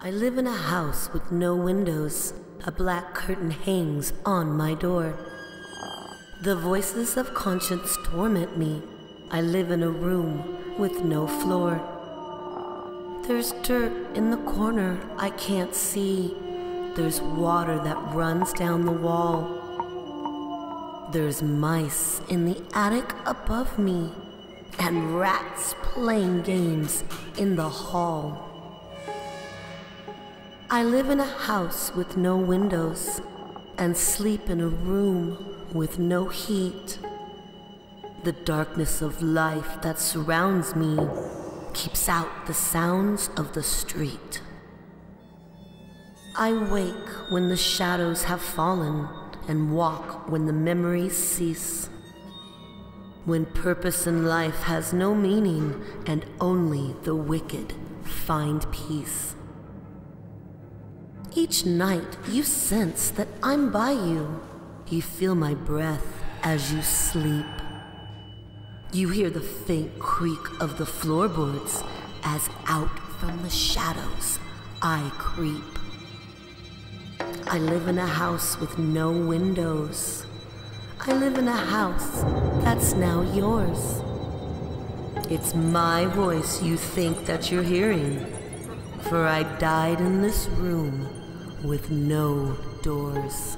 I live in a house with no windows. A black curtain hangs on my door. The voices of conscience torment me. I live in a room with no floor. There's dirt in the corner I can't see. There's water that runs down the wall. There's mice in the attic above me, and rats playing games in the hall. I live in a house with no windows and sleep in a room with no heat. The darkness of life that surrounds me keeps out the sounds of the street. I wake when the shadows have fallen and walk when the memories cease. When purpose in life has no meaning and only the wicked find peace. Each night you sense that I'm by you. You feel my breath as you sleep. You hear the faint creak of the floorboards as out from the shadows I creep. I live in a house with no windows. I live in a house that's now yours. It's my voice you think that you're hearing, for I died in this room with no doors.